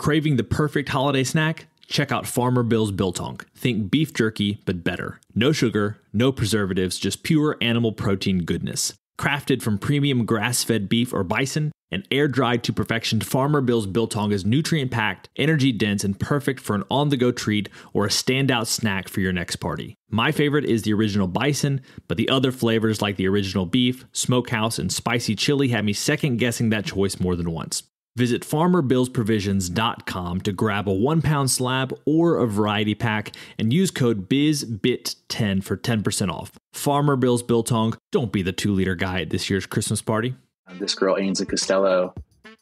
Craving the perfect holiday snack? Check out Farmer Bill's Biltong. Think beef jerky, but better. No sugar, no preservatives, just pure animal protein goodness. Crafted from premium grass fed beef or bison and air dried to perfection, Farmer Bill's Biltong is nutrient packed, energy dense, and perfect for an on the go treat or a standout snack for your next party. My favorite is the original bison, but the other flavors like the original beef, smokehouse, and spicy chili have me second guessing that choice more than once. Visit farmerbillsprovisions.com to grab a one pound slab or a variety pack and use code BIZBIT10 for 10% off. Farmer Bill's Biltong, don't be the two liter guy at this year's Christmas party. This girl, Ainsley Costello,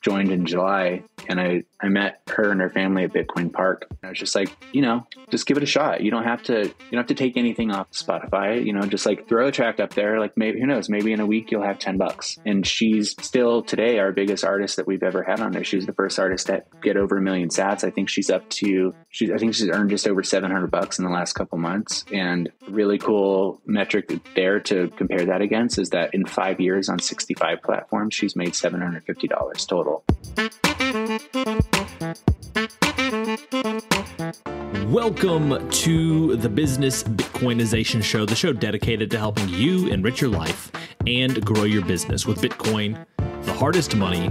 joined in July, and I, I met her and her family at Bitcoin Park. I was just like, you know, just give it a shot. You don't have to you don't have to take anything off Spotify. You know, just like throw a track up there. Like maybe who knows? Maybe in a week you'll have ten bucks. And she's still today our biggest artist that we've ever had on there. She was the first artist to get over a million sats. I think she's up to she I think she's earned just over seven hundred bucks in the last couple months. And really cool metric there to compare that against is that in five years on sixty five platforms, she's made seven hundred fifty dollars total. Welcome to the Business Bitcoinization Show, the show dedicated to helping you enrich your life and grow your business with Bitcoin, the hardest money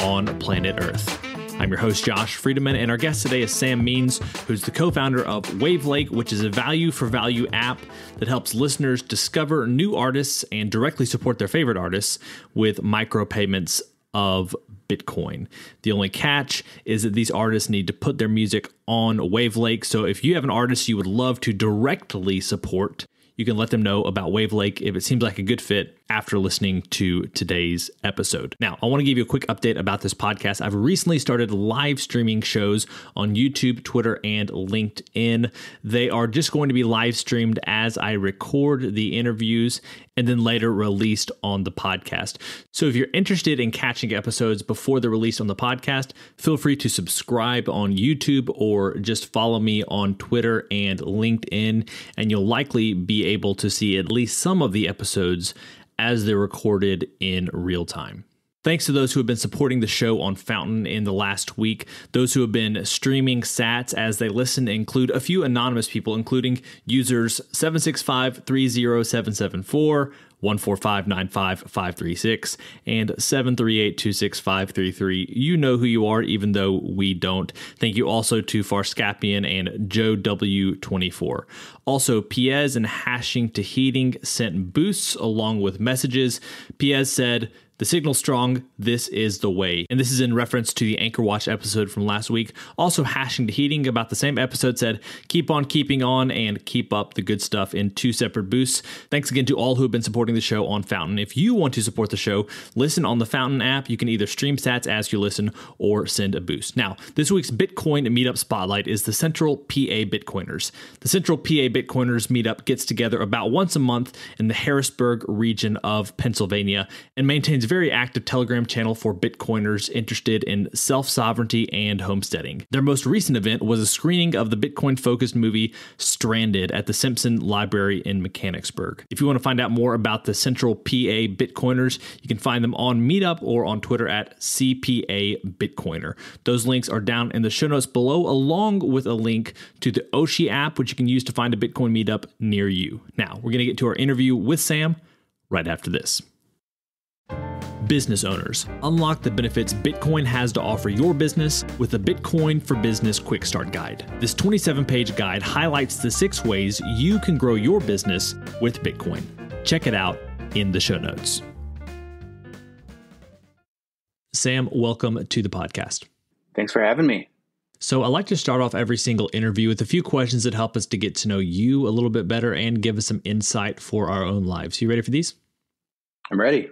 on planet Earth. I'm your host, Josh Friedeman, and our guest today is Sam Means, who's the co founder of Wavlake, which is a value for value app that helps listeners discover new artists and directly support their favorite artists with micropayments of Bitcoin. The only catch is that these artists need to put their music on Wavlake. So if you have an artist you would love to directly support, you can let them know about Wavlake if it seems like a good fit after listening to today's episode. Now, I want to give you a quick update about this podcast. I've recently started live streaming shows on YouTube, Twitter, and LinkedIn. They are just going to be live streamed as I record the interviews and then later released on the podcast. So if you're interested in catching episodes before they're released on the podcast, feel free to subscribe on YouTube or just follow me on Twitter and LinkedIn, and you'll likely be able to see at least some of the episodes as they're recorded in real time. Thanks to those who have been supporting the show on Fountain in the last week. Those who have been streaming sats as they listen include a few anonymous people, including users 765 30774, 145 and 738 You know who you are, even though we don't. Thank you also to Farscapian and Joe W24. Also, Piez and Hashing to Heating sent boosts along with messages. Piez said, the signal strong, this is the way. And this is in reference to the Anchor Watch episode from last week. Also, hashing to heating about the same episode said, keep on keeping on and keep up the good stuff in two separate boosts. Thanks again to all who have been supporting the show on Fountain. If you want to support the show, listen on the Fountain app. You can either stream sats as you listen or send a boost. Now, this week's Bitcoin Meetup Spotlight is the Central PA Bitcoiners. The Central PA Bitcoiners Meetup gets together about once a month in the Harrisburg region of Pennsylvania and maintains a very active Telegram channel for Bitcoiners interested in self sovereignty and homesteading. Their most recent event was a screening of the Bitcoin focused movie Stranded at the Simpson Library in Mechanicsburg. If you want to find out more about the Central PA Bitcoiners, you can find them on Meetup or on Twitter at CPA Bitcoiner. Those links are down in the show notes below, along with a link to the Oshi app, which you can use to find a Bitcoin meetup near you. Now, we're going to get to our interview with Sam right after this. Business owners, unlock the benefits Bitcoin has to offer your business with the Bitcoin for Business Quick Start Guide. This 27 page guide highlights the six ways you can grow your business with Bitcoin. Check it out in the show notes. Sam, welcome to the podcast. Thanks for having me. So, I like to start off every single interview with a few questions that help us to get to know you a little bit better and give us some insight for our own lives. You ready for these? I'm ready.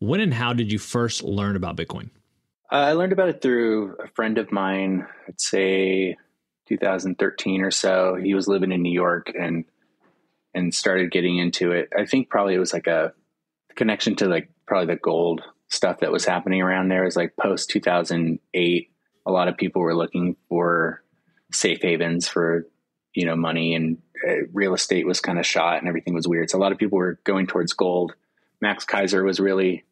When and how did you first learn about Bitcoin? Uh, I learned about it through a friend of mine, I'd say 2013 or so. He was living in New York and and started getting into it. I think probably it was like a connection to like probably the gold stuff that was happening around there. It was like post 2008. A lot of people were looking for safe havens for you know money, and uh, real estate was kind of shot, and everything was weird. So a lot of people were going towards gold. Max Keiser was really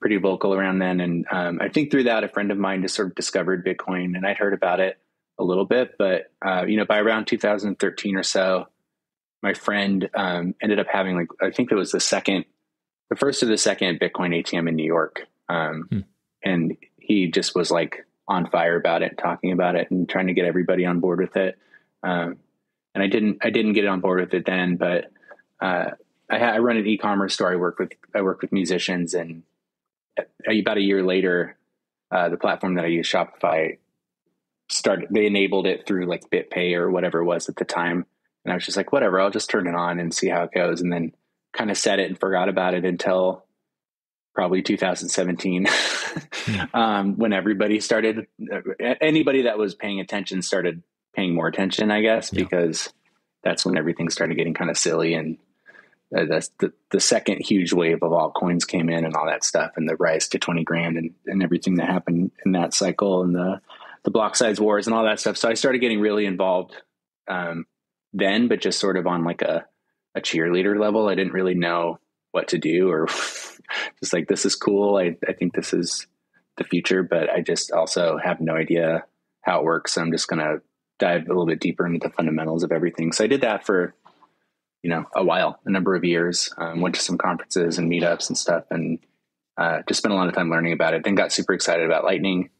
pretty vocal around then. And um, I think through that, a friend of mine just sort of discovered Bitcoin, and I'd heard about it a little bit, but uh, you know, by around 2013 or so, my friend um, ended up having like I think it was the second, the first or the second Bitcoin ATM in New York, um, hmm. and he just was like on fire about it, talking about it, and trying to get everybody on board with it. Um, and I didn't I didn't get on board with it then, but uh, I, I, run an e-commerce store. I work with I work with musicians, and about a year later, uh, the platform that I use, Shopify, started. They enabled it through like BitPay or whatever it was at the time, and I was just like, whatever, I'll just turn it on and see how it goes, and then kind of set it and forgot about it until probably 2017 yeah. um, when everybody started anybody that was paying attention started paying more attention i guess yeah. because that's when everything started getting kind of silly and uh, that's the, the second huge wave of altcoins came in and all that stuff and the rise to 20 grand and, and everything that happened in that cycle and the, the block size wars and all that stuff. So I started getting really involved um, then, but just sort of on like a, a cheerleader level. I didn't really know what to do or just like, this is cool. I, I think this is the future, but I just also have no idea how it works. So I'm just going to dive a little bit deeper into the fundamentals of everything. So I did that for you know a while, a number of years. Um, went to some conferences and meetups and stuff, and uh, just spent a lot of time learning about it. Then got super excited about Lightning,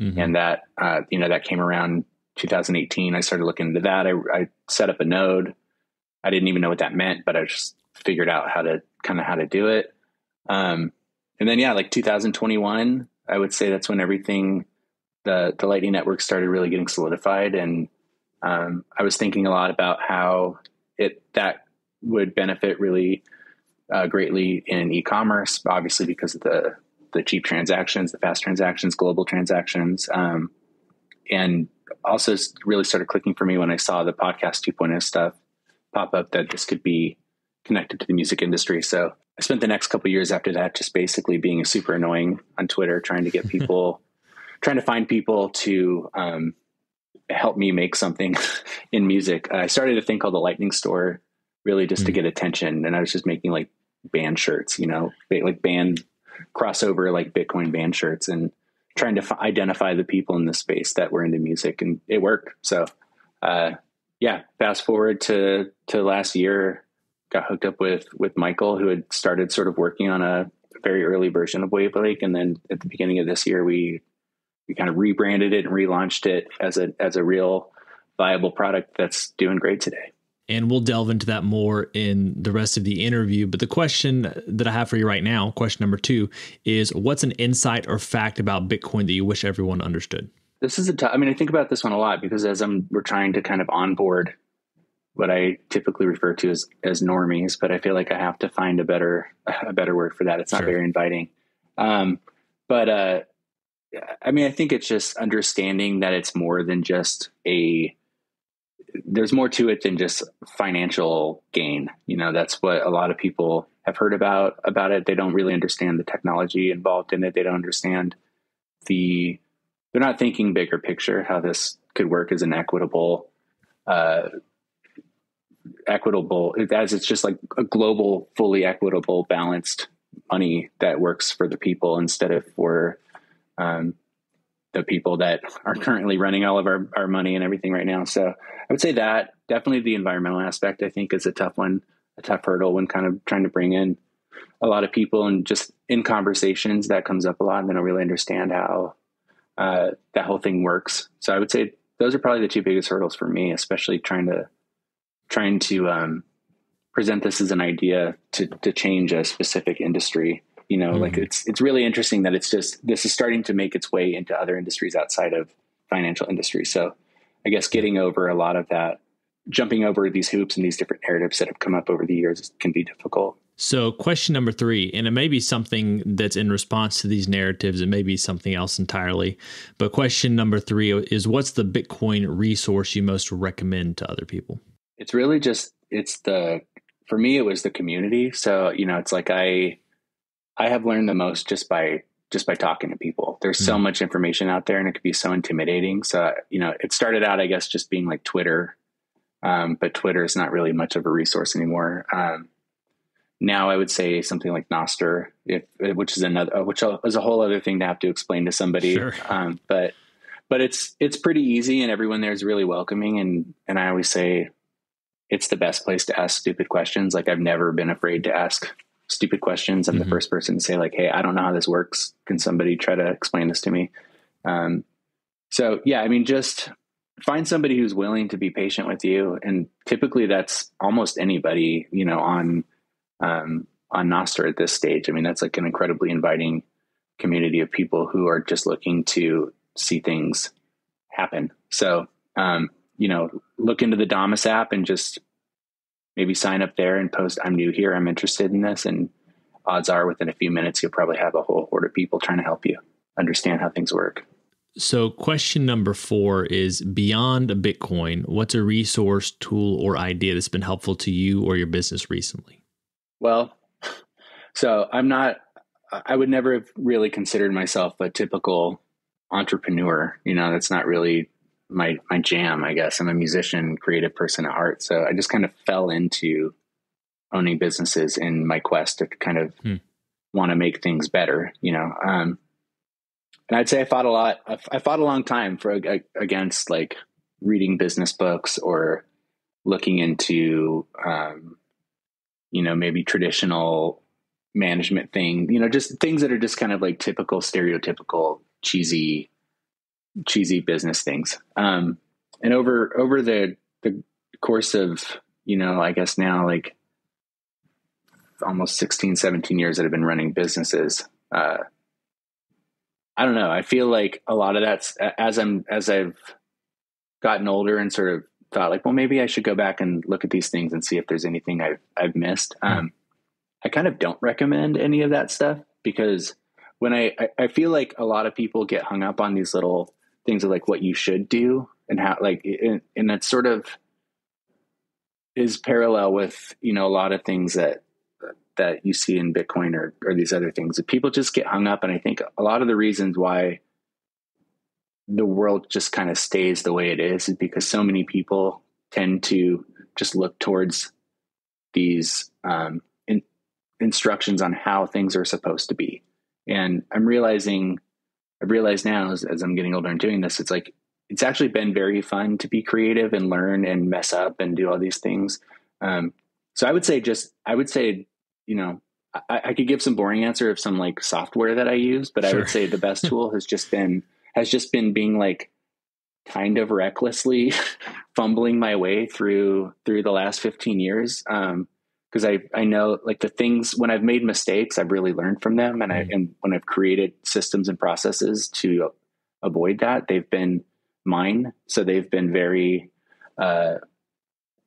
mm-hmm. and that uh, you know that came around 2018. I started looking into that. I, I, set up a node. I didn't even know what that meant, but I just figured out how to kind of how to do it. Um, and then yeah, like 2021, I would say that's when everything the the Lightning Network started really getting solidified, and um, I was thinking a lot about how it that would benefit really uh, greatly in e-commerce, obviously because of the the cheap transactions, the fast transactions, global transactions, um, and also really started clicking for me when I saw the podcast 2.0 stuff pop up that this could be connected to the music industry. So I spent the next couple years after that just basically being a super annoying on Twitter, trying to get people, trying to find people to um, help me make something in music. I started a thing called the Lightning Store really just mm to get attention. And I was just making like band shirts, you know, like band crossover, like Bitcoin band shirts and trying to f- identify the people in the space that were into music and it worked. So, uh, yeah, fast forward to, to last year, got hooked up with, with Michael who had started sort of working on a very early version of Wavlake. And then at the beginning of this year, we, we kind of rebranded it and relaunched it as a, as a real viable product that's doing great today and we'll delve into that more in the rest of the interview. But the question that I have for you right now, question number two, is what's an insight or fact about Bitcoin that you wish everyone understood? This is a tough, I mean, I think about this one a lot because as I'm, we're trying to kind of onboard what I typically refer to as, as normies, but I feel like I have to find a better, a better word for that. It's not sure. very inviting. Um, but, uh, I mean, I think it's just understanding that it's more than just a, there's more to it than just financial gain. You know, that's what a lot of people have heard about about it. They don't really understand the technology involved in it. They don't understand the they're not thinking bigger picture how this could work as an equitable uh, equitable as it's just like a global fully equitable balanced money that works for the people instead of for um, the people that are currently running all of our, our money and everything right now. So I would say that definitely the environmental aspect, I think, is a tough one, a tough hurdle when kind of trying to bring in a lot of people and just in conversations that comes up a lot and they don't really understand how uh, that whole thing works. So I would say those are probably the two biggest hurdles for me, especially trying to trying to um, present this as an idea to to change a specific industry you know, mm-hmm. like it's it's really interesting that it's just this is starting to make its way into other industries outside of financial industry. So I guess getting over a lot of that, jumping over these hoops and these different narratives that have come up over the years can be difficult. So, question number three, and it may be something that's in response to these narratives, it may be something else entirely. But question number three is what's the Bitcoin resource you most recommend to other people? It's really just, it's the, for me, it was the community. So, you know, it's like I, I have learned the most just by just by talking to people. There's so hmm. much information out there, and it could be so intimidating. So you know, it started out, I guess, just being like Twitter, um, but Twitter is not really much of a resource anymore. Um, now I would say something like Nostr, if, which is another, which is a whole other thing to have to explain to somebody. Sure. Um, but but it's it's pretty easy, and everyone there is really welcoming. And and I always say it's the best place to ask stupid questions. Like I've never been afraid to ask stupid questions. I'm mm-hmm. the first person to say like, "Hey, I don't know how this works. Can somebody try to explain this to me?" Um, so yeah, I mean, just find somebody who's willing to be patient with you, and typically that's almost anybody, you know, on um, on Nostr at this stage. I mean, that's like an incredibly inviting community of people who are just looking to see things happen. So, um, you know, look into the Damus app and just maybe sign up there and post, I'm new here, I'm interested in this. And odds are within a few minutes, you'll probably have a whole horde of people trying to help you understand how things work. So, question number four is Beyond a Bitcoin, what's a resource, tool, or idea that's been helpful to you or your business recently? Well, so I'm not, I would never have really considered myself a typical entrepreneur. You know, that's not really my my jam, I guess. I'm a musician, creative person at heart. So I just kind of fell into owning businesses in my quest to kind of hmm. want to make things better, you know. Um, and I'd say I fought a lot. I fought a long time for against like reading business books or looking into, um, you know, maybe traditional management thing. You know, just things that are just kind of like typical, stereotypical cheesy cheesy business things. Um, and over over the the course of you know I guess now like almost 16 17 years that I've been running businesses uh, I don't know I feel like a lot of that's as I'm as I've gotten older and sort of thought like well maybe I should go back and look at these things and see if there's anything I've I've missed mm-hmm. um, I kind of don't recommend any of that stuff because when I, I, I feel like a lot of people get hung up on these little things of like what you should do and how like and, that sort of is parallel with you know a lot of things that that you see in Bitcoin or or these other things. That people just get hung up and I think a lot of the reasons why the world just kind of stays the way it is is because so many people tend to just look towards these um, in, instructions on how things are supposed to be. And I'm realizing, I've realized now as, as I'm getting older and doing this, it's like, it's actually been very fun to be creative and learn and mess up and do all these things. Um, so I would say just, I would say, you know, I, I, could give some boring answer of some like software that I use, but sure. I would say the best tool has just been, has just been being like kind of recklessly fumbling my way through, through the last 15 years. Um, because I I know like the things when I've made mistakes, I've really learned from them, and I mm. and when I've created systems and processes to avoid that, they've been mine. So they've been very. Uh,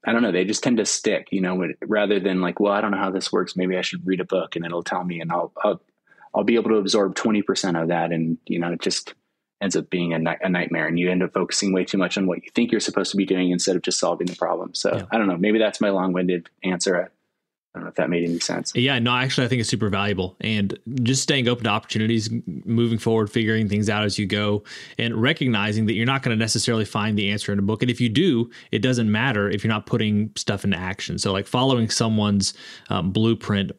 I don't know. They just tend to stick, you know, rather than like, well, I don't know how this works. Maybe I should read a book and it'll tell me, and I'll I'll, I'll be able to absorb twenty percent of that, and you know, it just ends up being a, a, nightmare, and you end up focusing way too much on what you think you're supposed to be doing instead of just solving the problem. So yeah. I don't know. Maybe that's my long-winded answer. I don't know if that made any sense. Yeah, no, actually, I think it's super valuable. And just staying open to opportunities, moving forward, figuring things out as you go, and recognizing that you're not going to necessarily find the answer in a book. And if you do, it doesn't matter if you're not putting stuff into action. So, like following someone's um, blueprint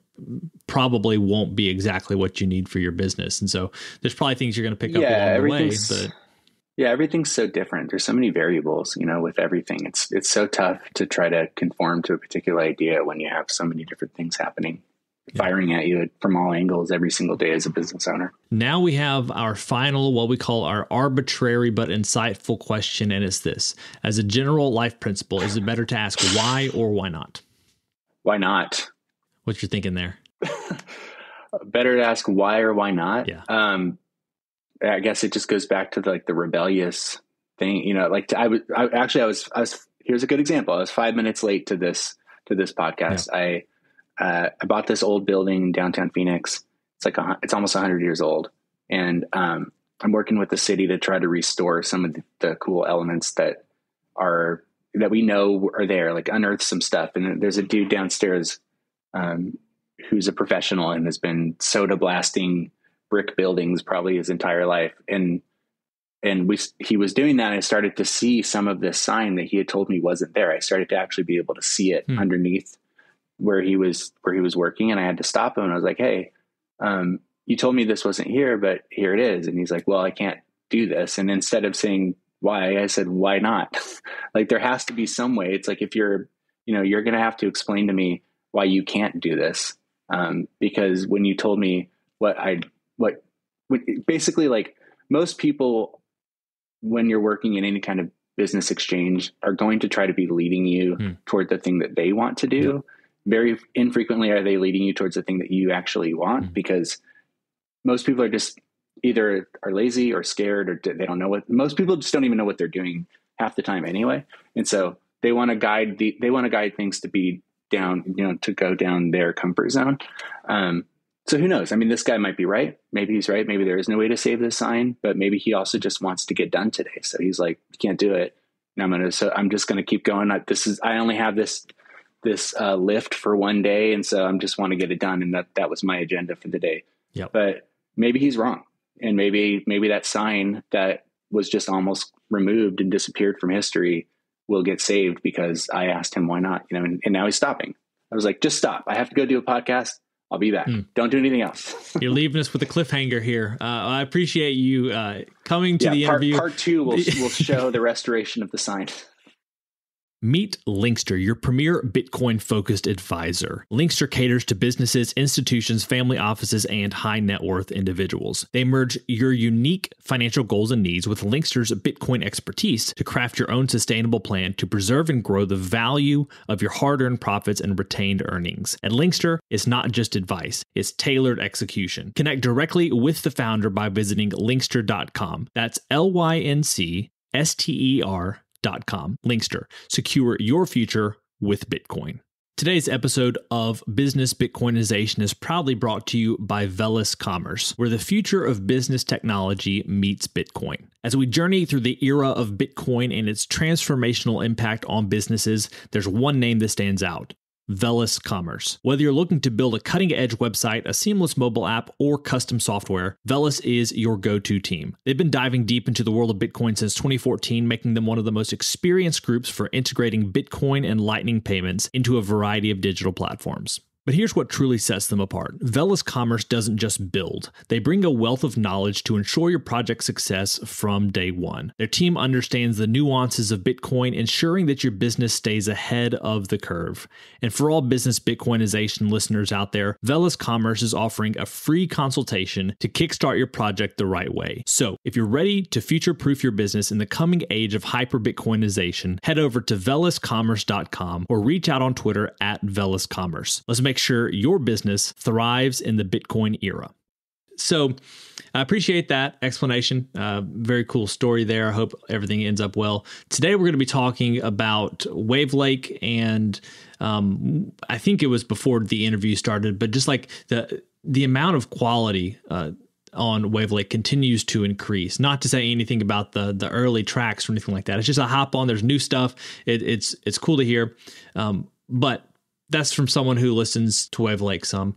probably won't be exactly what you need for your business. And so, there's probably things you're going to pick up yeah, along the way. But yeah, everything's so different. There's so many variables, you know, with everything. It's it's so tough to try to conform to a particular idea when you have so many different things happening firing at you from all angles every single day as a business owner. Now we have our final, what we call our arbitrary but insightful question, and it's this: As a general life principle, is it better to ask why or why not? Why not? What you're thinking there? better to ask why or why not. Yeah. Um, I guess it just goes back to the, like the rebellious thing, you know, like I was, I actually, I was, I was, here's a good example. I was five minutes late to this, to this podcast. Yeah. I, uh, I bought this old building in downtown Phoenix. It's like, a, it's almost hundred years old. And, um, I'm working with the city to try to restore some of the, the cool elements that are, that we know are there, like unearth some stuff. And there's a dude downstairs, um, who's a professional and has been soda blasting brick buildings probably his entire life. And and we he was doing that. I started to see some of this sign that he had told me wasn't there. I started to actually be able to see it hmm. underneath where he was where he was working, and I had to stop him. And I was like, "Hey, um, you told me this wasn't here, but here it is." And he's like, "Well, I can't do this." And instead of saying why, I said, "Why not?" like there has to be some way. It's like if you're, you know, you're going to have to explain to me why you can't do this, um, because when you told me what I what, basically like most people when you're working in any kind of business exchange are going to try to be leading you hmm. toward the thing that they want to do. Yeah. Very infrequently are they leading you towards the thing that you actually want hmm. because most people are just either are lazy or scared or they don't know what most people just don't even know what they're doing half the time anyway. And so they want to guide the they want to guide things to be down, you know, to go down their comfort zone. Um, so who knows? I mean, this guy might be right. Maybe he's right. Maybe there is no way to save this sign, but maybe he also just wants to get done today. So he's like, you can't do it. And I'm gonna. So I'm just gonna keep going. I, this is. I only have this this uh, lift for one day, and so I'm just want to get it done. And that that was my agenda for the day. Yeah. But maybe he's wrong, and maybe maybe that sign that was just almost removed and disappeared from history will get saved because I asked him why not. You know, and, and now he's stopping. I was like, just stop. I have to go do a podcast I'll be back. Mm. Don't do anything else. You're leaving us with a cliffhanger here. Uh, I appreciate you uh, coming to yeah, the part, interview. Part two will will show the restoration of the sign. Meet Lyncster, your premier Bitcoin focused advisor. Lyncster caters to businesses, institutions, family offices, and high net worth individuals. They merge your unique financial goals and needs with Lyncster's Bitcoin expertise to craft your own sustainable plan to preserve and grow the value of your hard earned profits and retained earnings. At Lyncster, it's not just advice, it's tailored execution. Connect directly with the founder by visiting lyncster.com. That's L Y N C S T E R Lyncster.com. Lyncster. Secure your future with Bitcoin. Today's episode of Business Bitcoinization is proudly brought to you by Velas Commerce, where the future of business technology meets Bitcoin. As we journey through the era of Bitcoin and its transformational impact on businesses, there's one name that stands out Velas Commerce. Whether you're looking to build a cutting edge website, a seamless mobile app, or custom software, Velas is your go to team. They've been diving deep into the world of Bitcoin since 2014, making them one of the most experienced groups for integrating Bitcoin and Lightning payments into a variety of digital platforms. But here's what truly sets them apart Velas Commerce doesn't just build, they bring a wealth of knowledge to ensure your project's success from day one. Their team understands the nuances of Bitcoin, ensuring that your business stays ahead of the curve. And for all business Bitcoinization listeners out there, Velas Commerce is offering a free consultation to kickstart your project the right way. So if you're ready to future proof your business in the coming age of hyper Bitcoinization, head over to velascommerce.com or reach out on Twitter at velascommerce. Let's make make sure your business thrives in the Bitcoin era. So, I appreciate that explanation. Uh, very cool story there. I hope everything ends up well. Today, we're going to be talking about Wavlake, and um, I think it was before the interview started, but just like the the amount of quality. Uh, on Wavlake continues to increase. Not to say anything about the the early tracks or anything like that. It's just a hop on. There's new stuff. It, it's it's cool to hear. Um, but that's from someone who listens to Wavlake some.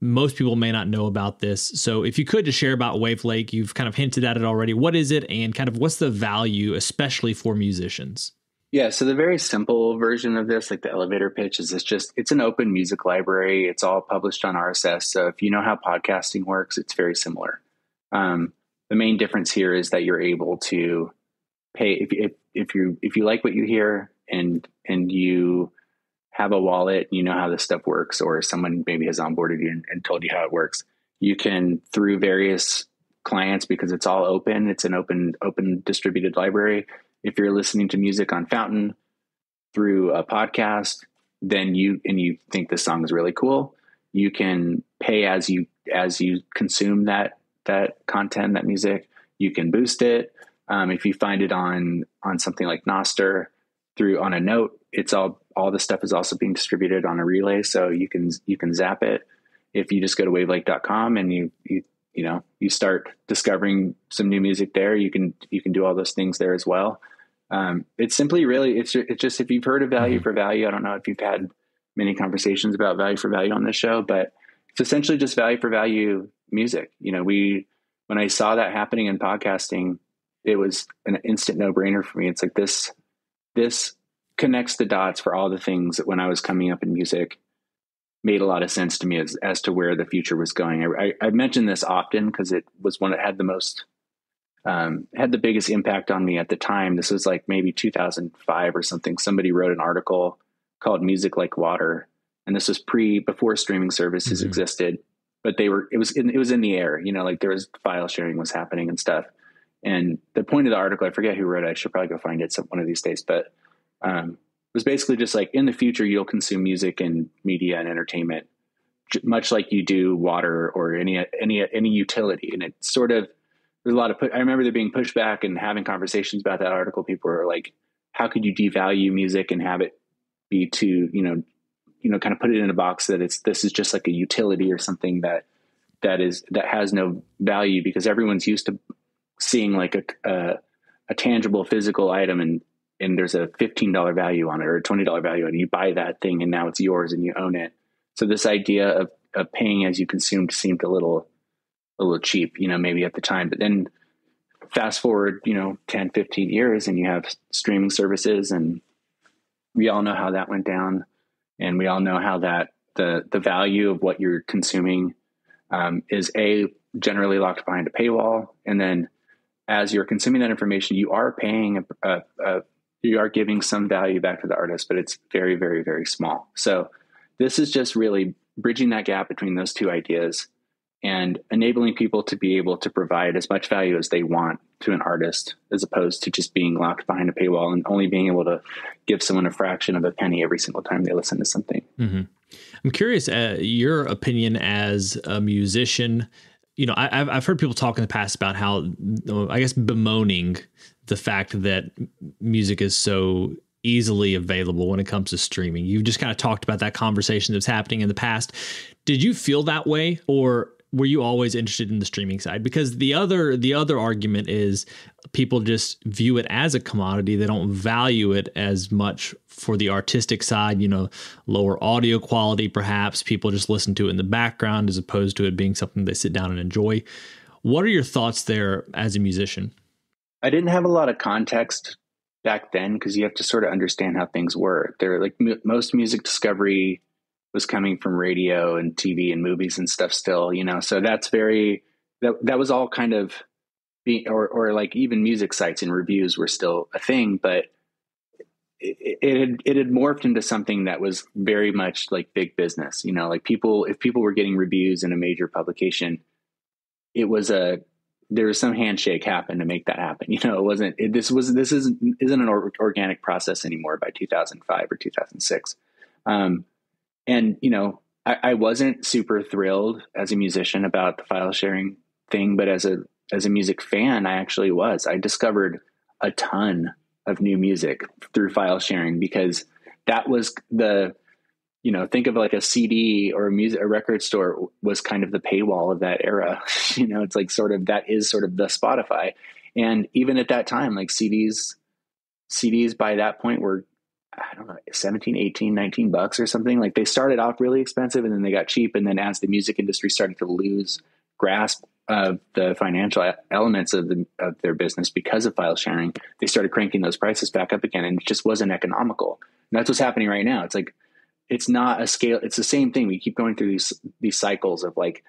Most people may not know about this. So if you could just share about Wavlake, you've kind of hinted at it already. What is it and kind of what's the value, especially for musicians? Yeah, so the very simple version of this, like the elevator pitch, is it's just it's an open music library. It's all published on RSS. So if you know how podcasting works, it's very similar. Um, the main difference here is that you're able to pay if, if if you if you like what you hear and and you have a wallet, you know how this stuff works, or someone maybe has onboarded you and, and told you how it works. You can through various clients because it's all open. It's an open open distributed library. If you're listening to music on Fountain through a podcast, then you and you think this song is really cool, you can pay as you as you consume that that content, that music. You can boost it. Um, if you find it on on something like Nostr through on a note, it's all all the stuff is also being distributed on a relay, so you can you can zap it. If you just go to wavelake.com and you you you know you start discovering some new music there, you can you can do all those things there as well. Um, it's simply really it's it's just if you've heard of value mm-hmm. for value. I don't know if you've had many conversations about value for value on this show, but it's essentially just value for value music. You know, we when I saw that happening in podcasting, it was an instant no brainer for me. It's like this this connects the dots for all the things that when I was coming up in music, made a lot of sense to me as, as to where the future was going. I, I, I mentioned this often because it was one that had the most, um, had the biggest impact on me at the time. This was like maybe 2005 or something. Somebody wrote an article called Music Like Water. And this was pre, before streaming services mm-hmm. existed, but they were, it was, in, it was in the air, you know, like there was file sharing was happening and stuff. And the point of the article, I forget who wrote it. I should probably go find it some, one of these days, but, um, was basically just like in the future you'll consume music and media and entertainment much like you do water or any any any utility. And it's sort of there's a lot of i remember there being pushback and having conversations about that article. People were like how could you devalue music and have it be to you know you know kind of put it in a box that it's this is just like a utility or something that that is that has no value because everyone's used to seeing like a, a, a tangible physical item and and there's a $15 value on it or a $20 value and you buy that thing and now it's yours and you own it. So this idea of, of paying as you consume seemed a little, a little cheap, you know, maybe at the time, but then fast forward, you know, 10, 15 years and you have streaming services and we all know how that went down. And we all know how that the, the value of what you're consuming um, is a generally locked behind a paywall. And then as you're consuming that information, you are paying a, a, a you are giving some value back to the artist, but it's very, very, very small. So this is just really bridging that gap between those two ideas and enabling people to be able to provide as much value as they want to an artist as opposed to just being locked behind a paywall and only being able to give someone a fraction of a penny every single time they listen to something. Mm-hmm. I'm curious, uh, your opinion as a musician. You know, I, have I've heard people talk in the past about how, uh, I guess, bemoaning the fact that music is so easily available when it comes to streaming. You've just kind of talked about that conversation that's happening in the past. Did you feel that way or were you always interested in the streaming side? Because the other the other argument is people just view it as a commodity. They don't value it as much for the artistic side you know lower audio quality perhaps. People just listen to it in the background as opposed to it being something they sit down and enjoy. What are your thoughts there as a musician? I didn't have a lot of context back then because you have to sort of understand how things were. There, like m- most music discovery was coming from radio and TV and movies and stuff. Still, you know, so that's very that that was all kind of being or or like even music sites and reviews were still a thing, but it, it had it had morphed into something that was very much like big business. You know, like people if people were getting reviews in a major publication, it was a there was some handshake happen to make that happen. You know, it wasn't, it, this was, this isn't, isn't an or, organic process anymore by 2005 or 2006. Um, and, you know, I, I, wasn't super thrilled as a musician about the file sharing thing, but as a, as a music fan, I actually was, I discovered a ton of new music through file sharing because that was the, you know, think of like a CD or a music, a record store was kind of the paywall of that era. you know, it's like sort of that is sort of the Spotify. And even at that time, like CDs, CDs by that point were, I don't know, 17, 18, 19 bucks or something. Like they started off really expensive and then they got cheap. And then as the music industry started to lose grasp of the financial elements of, the, of their business because of file sharing, they started cranking those prices back up again and it just wasn't economical. And that's what's happening right now. It's like it's not a scale it's the same thing we keep going through these these cycles of like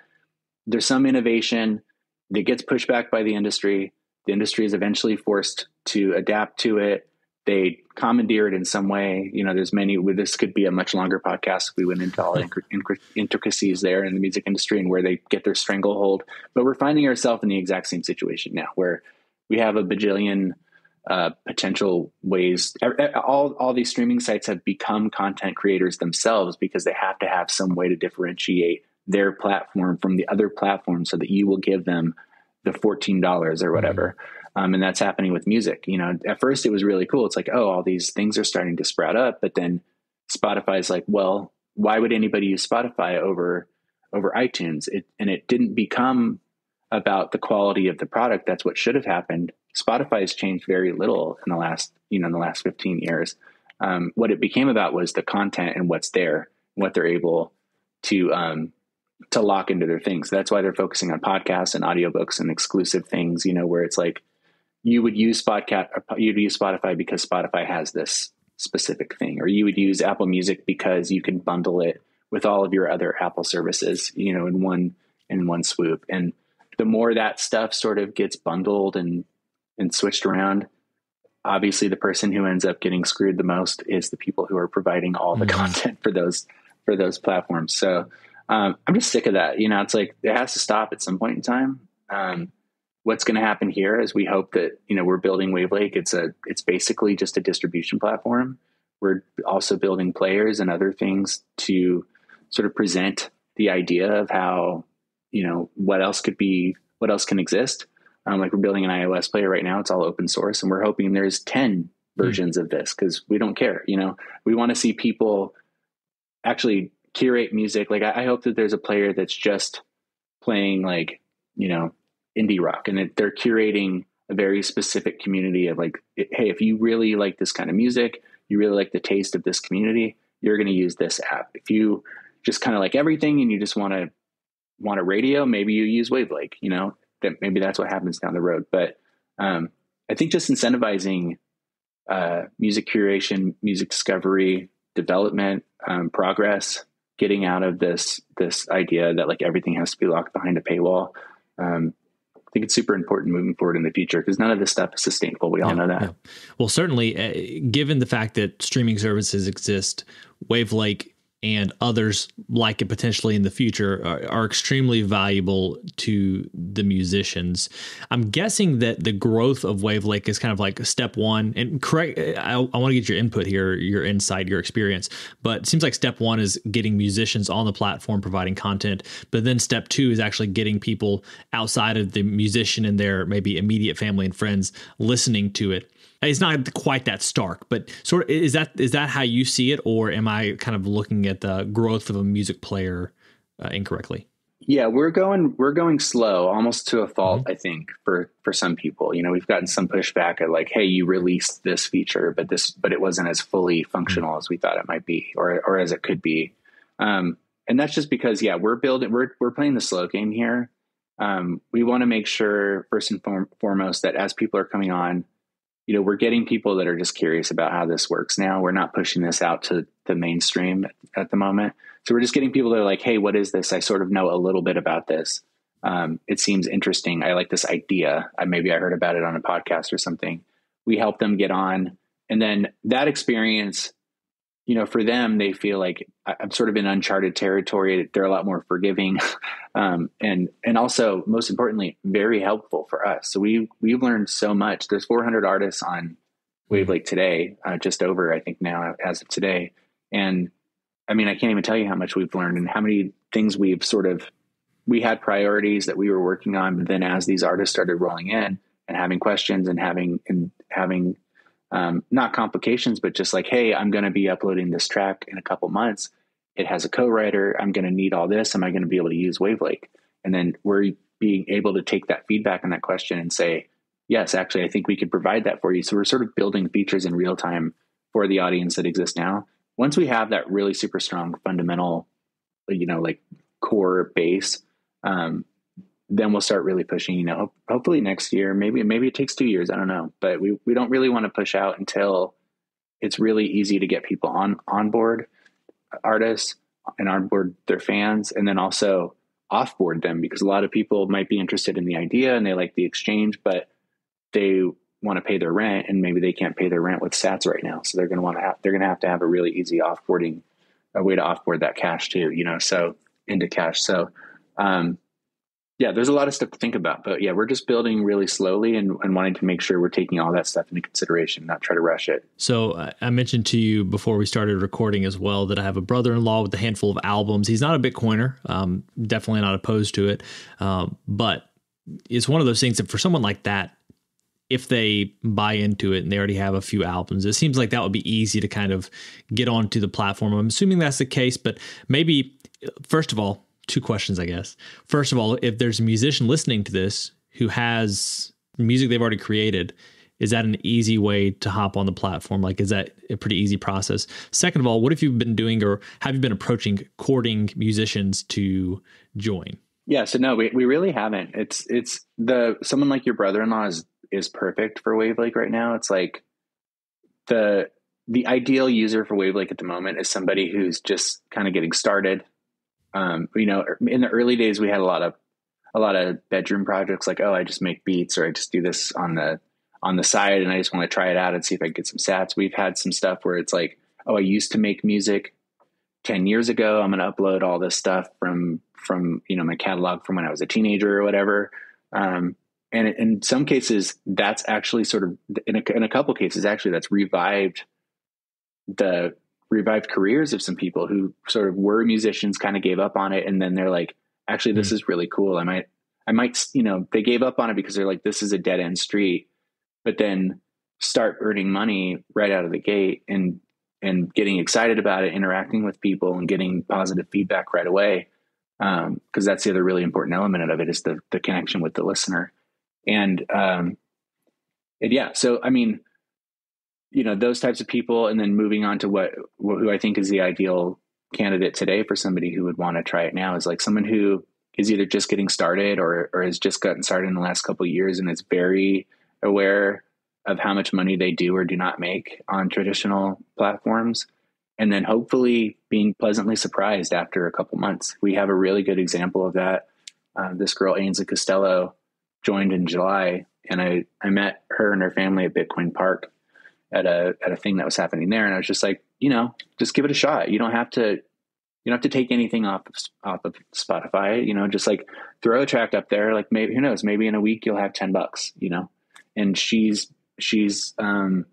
there's some innovation that gets pushed back by the industry the industry is eventually forced to adapt to it they commandeered it in some way you know there's many this could be a much longer podcast we went into all the intricacies there in the music industry and where they get their stranglehold but we're finding ourselves in the exact same situation now where we have a bajillion uh, potential ways. All all these streaming sites have become content creators themselves because they have to have some way to differentiate their platform from the other platforms, so that you will give them the fourteen dollars or whatever. Mm-hmm. Um, and that's happening with music. You know, at first it was really cool. It's like, oh, all these things are starting to sprout up, but then Spotify is like, well, why would anybody use Spotify over over iTunes? It, and it didn't become about the quality of the product. That's what should have happened. Spotify has changed very little in the last, you know, in the last 15 years. Um, what it became about was the content and what's there, what they're able to um, to lock into their things. That's why they're focusing on podcasts and audiobooks and exclusive things. You know, where it's like you would use podcast, you'd use Spotify because Spotify has this specific thing, or you would use Apple Music because you can bundle it with all of your other Apple services, you know, in one in one swoop. And the more that stuff sort of gets bundled and and switched around, obviously the person who ends up getting screwed the most is the people who are providing all the mm-hmm. content for those for those platforms. So um, I'm just sick of that. You know, it's like it has to stop at some point in time. Um, what's going to happen here is we hope that you know we're building Wavlake. It's a it's basically just a distribution platform. We're also building players and other things to sort of present the idea of how you know what else could be what else can exist. Um, like we're building an iOS player right now. It's all open source, and we're hoping there's ten versions mm. of this because we don't care. You know, we want to see people actually curate music. Like I, I hope that there's a player that's just playing like you know indie rock and they're curating a very specific community of like hey if you really like this kind of music you really like the taste of this community you're going to use this app. If you just kind of like everything and you just want to want a radio maybe you use wavlake you know? That maybe that's what happens down the road but um, i think just incentivizing uh, music curation music discovery development um, progress getting out of this this idea that like everything has to be locked behind a paywall um, think it's super important moving forward in the future because none of this stuff is sustainable. We all yeah, know that. Yeah. Well, certainly, uh, given the fact that streaming services exist, Wavlake and others like it potentially in the future are, are, extremely valuable to the musicians. I'm guessing that the growth of Wavlake is kind of like step one. And correct, I, I want to get your input here, your insight, your experience. But it seems like step one is getting musicians on the platform providing content. But then step two is actually getting people outside of the musician and their maybe immediate family and friends listening to it it's not quite that stark, but sort of is that is that how you see it, or am I kind of looking at the growth of a music player uh, incorrectly? Yeah, we're going we're going slow, almost to a fault. Mm-hmm. I think for for some people, you know, we've gotten some pushback at like, hey, you released this feature, but this but it wasn't as fully functional mm-hmm. as we thought it might be, or or as it could be. Um, and that's just because, yeah, we're building we're we're playing the slow game here. Um, we want to make sure first and form, foremost that as people are coming on, you know, we're getting people that are just curious about how this works now. We're not pushing this out to the mainstream at, the moment. So we're just getting people that are like, hey, what is this? I sort of know a little bit about this. Um, it seems interesting. I like this idea. I, maybe I heard about it on a podcast or something. We help them get on. And then that experience you know, for them, they feel like I'm sort of in uncharted territory. They're a lot more forgiving, um, and and also most importantly, very helpful for us. So we we've learned so much. There's 400 artists on Wavlake today, uh, just over I think now as of today, and I mean I can't even tell you how much we've learned and how many things we've sort of we had priorities that we were working on, but then as these artists started rolling in and having questions and having and having um, not complications, but just like, hey, I'm going to be uploading this track in a couple months. It has a co-writer. I'm going to need all this. Am I going to be able to use Wavlake? And then we're being able to take that feedback on that question and say, yes, actually, I think we could provide that for you. So we're sort of building features in real time for the audience that exists now. Once we have that really super strong fundamental, you know, like core base, um, then we'll start really pushing, you know, hopefully next year, maybe, maybe it takes two years. I don't know, but we, we don't really want to push out until it's really easy to get people on, on board artists and on board their fans. And then also off board them because a lot of people might be interested in the idea and they like the exchange, but they want to pay their rent and maybe they can't pay their rent with sats right now. So they're going to want to have, they're going to have to have a really easy offboarding, a way to offboard that cash too, you know, so into cash. So, um, yeah, there's a lot of stuff to think about, but yeah, we're just building really slowly and, and wanting to make sure we're taking all that stuff into consideration, not try to rush it. So I mentioned to you before we started recording as well that I have a brother-in-law with a handful of albums. He's not a Bitcoiner, um, definitely not opposed to it, um, but it's one of those things that for someone like that, if they buy into it and they already have a few albums, it seems like that would be easy to kind of get onto the platform. I'm assuming that's the case, but maybe first of all, two questions, I guess. First of all, if there's a musician listening to this who has music they've already created, is that an easy way to hop on the platform? Like, is that a pretty easy process? Second of all, what have you been doing or have you been approaching courting musicians to join? Yeah, so no, we, we really haven't. It's it's the someone like your brother in law is is perfect for Wavlake right now. It's like the the ideal user for Wavlake at the moment is somebody who's just kind of getting started. Um, you know, in the early days, we had a lot of a lot of bedroom projects like, oh, I just make beats or I just do this on the on the side and I just want to try it out and see if I get some sats. We've had some stuff where it's like, oh, I used to make music 10 years ago. I'm going to upload all this stuff from from you know my catalog from when I was a teenager or whatever. Um, and in some cases, that's actually sort of in a, in a couple cases actually that's revived the revived careers of some people who sort of were musicians, kind of gave up on it, and then they're like, actually, this mm. is really cool. I might, I might, you know, they gave up on it because they're like, this is a dead end street, but then start earning money right out of the gate and and getting excited about it, interacting with people, and getting positive feedback right away. Because um, that's the other really important element of it is the the connection with the listener, and um, and yeah. So I mean, you know those types of people and then moving on to what, who i think is the ideal candidate today for somebody who would want to try it now is like someone who is either just getting started or or has just gotten started in the last couple of years and is very aware of how much money they do or do not make on traditional platforms. And then hopefully being pleasantly surprised after a couple months. We have a really good example of that. Uh, this girl Ainsley Costello joined in July and I, I met her and her family at Bitcoin Park at a at a thing that was happening there, and I was just like, you know, just give it a shot. You don't have to you don't have to take anything off of, off of Spotify. You know, just like throw a track up there. Like maybe who knows? Maybe in a week you'll have ten bucks. You know, and she's she's um,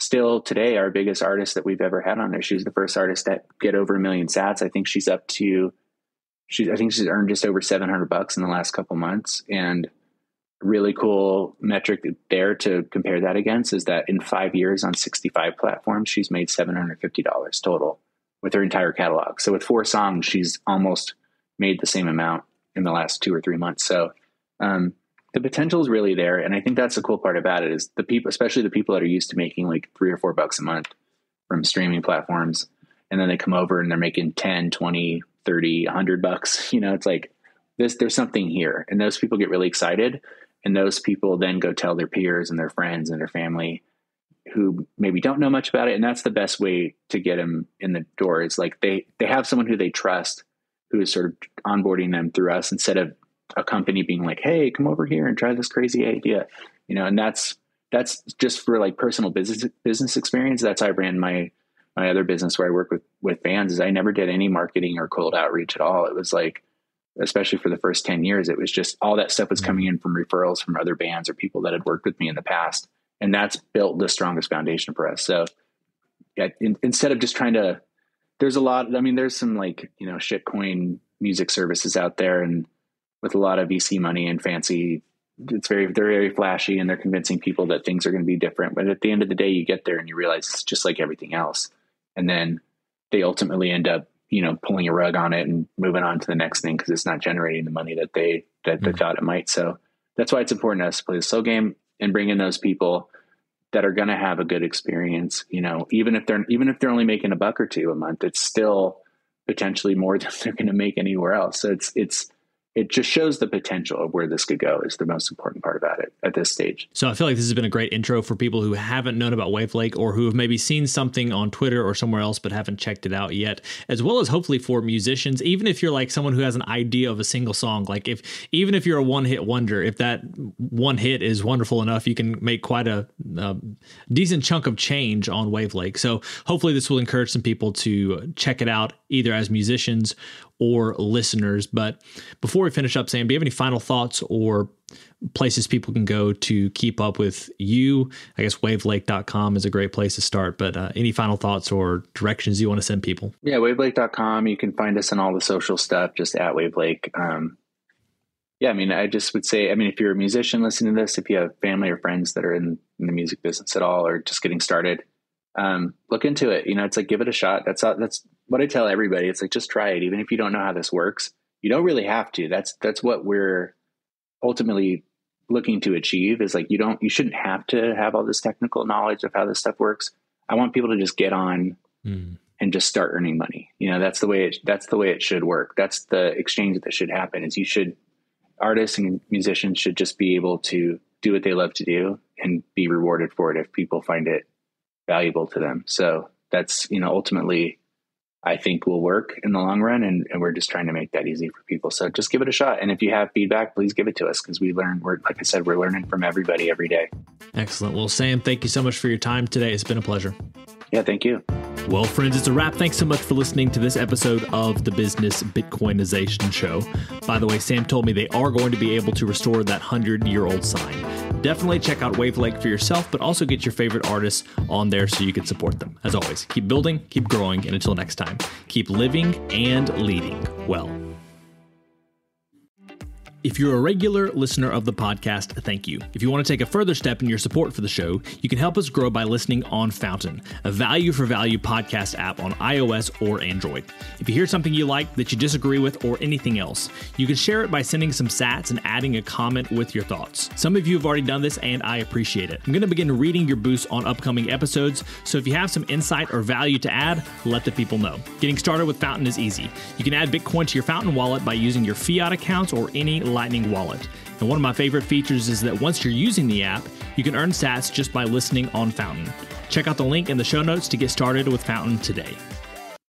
still today our biggest artist that we've ever had on there. She's the first artist that get over a million sats. I think she's up to she's I think she's earned just over seven hundred bucks in the last couple months, and really cool metric there to compare that against is that in five years on 65 platforms, she's made $750 total with her entire catalog. So with four songs, she's almost made the same amount in the last two or three months. So um, the potential is really there. And I think that's the cool part about it is the people, especially the people that are used to making like three or four bucks a month from streaming platforms. And then they come over and they're making 10, 20, 30, 100 bucks. You know, it's like this, there's something here. And those people get really excited and those people then go tell their peers and their friends and their family who maybe don't know much about it. And that's the best way to get them in the door is like they they have someone who they trust who is sort of onboarding them through us instead of a company being like hey come over here and try this crazy idea. You know and that's that's just for like personal business business experience. That's how i ran my my other business where i work with with bands is i never did any marketing or cold outreach at all. It was like especially for the first 10 years, it was just all that stuff was coming in from referrals from other bands or people that had worked with me in the past. And that's built the strongest foundation for us. So yeah, in, instead of just trying to, there's a lot, I mean, there's some like, you know, shitcoin music services out there and with a lot of VC money and fancy, it's very, they're very flashy and they're convincing people that things are going to be different. But at the end of the day, you get there and you realize it's just like everything else. And then they ultimately end up you know pulling a rug on it and moving on to the next thing because it's not generating the money that they that mm-hmm. they thought it might. So that's why it's important to us to play the slow game and bring in those people that are going to have a good experience. You know, even if they're even if they're only making a buck or two a month, it's still potentially more than they're going to make anywhere else. So it's it's it just shows the potential of where this could go is the most important part about it at this stage. So I feel like this has been a great intro for people who haven't known about Wavlake or who have maybe seen something on Twitter or somewhere else but haven't checked it out yet, as well as hopefully for musicians, even if you're like someone who has an idea of a single song, like if even if you're a one-hit wonder, if that one hit is wonderful enough, you can make quite a, a decent chunk of change on Wavlake. So hopefully this will encourage some people to check it out either as musicians or listeners. But before we finish up, Sam, do you have any final thoughts or places people can go to keep up with you? I guess wavlake.com is a great place to start, but uh, any final thoughts or directions you want to send people? Yeah, wavlake.com. You can find us on all the social stuff just at wavlake. Um, yeah, I mean, I just would say, I mean, if you're a musician listening to this, if you have family or friends that are in, in the music business at all or just getting started, um, look into it. You know, it's like give it a shot. That's that's what I tell everybody. It's like just try it, even if you don't know how this works. You don't really have to. That's that's what we're ultimately looking to achieve. Is like you don't you shouldn't have to have all this technical knowledge of how this stuff works. I want people to just get on mm. and just start earning money. You know, that's the way it that's the way it should work. That's the exchange that should happen. Is you should artists and musicians should just be able to do what they love to do and be rewarded for it if people find it valuable to them. So that's, you know, ultimately I think will work in the long run. And, and, we're just trying to make that easy for people. So just give it a shot. And if you have feedback, please give it to us because we learn, we're, like I said, we're learning from everybody every day. Excellent. Well, Sam, thank you so much for your time today. It's been a pleasure. Yeah, thank you. Well, friends, it's a wrap. Thanks so much for listening to this episode of the Business Bitcoinization Show. By the way, Sam told me they are going to be able to restore that 100 year old sign. Definitely check out Wavlake for yourself, but also get your favorite artists on there so you can support them. As always, keep building, keep growing, and until next time, keep living and leading well. If you're a regular listener of the podcast, thank you. If you want to take a further step in your support for the show, you can help us grow by listening on Fountain, a value for value podcast app on iOS or Android. If you hear something you like that you disagree with or anything else, you can share it by sending some sats and adding a comment with your thoughts. Some of you have already done this and I appreciate it. I'm going to begin reading your boosts on upcoming episodes, so if you have some insight or value to add, let the people know. Getting started with Fountain is easy. You can add Bitcoin to your Fountain wallet by using your fiat accounts or any Lightning wallet. And one of my favorite features is that once you're using the app, you can earn sats just by listening on Fountain. Check out the link in the show notes to get started with Fountain today.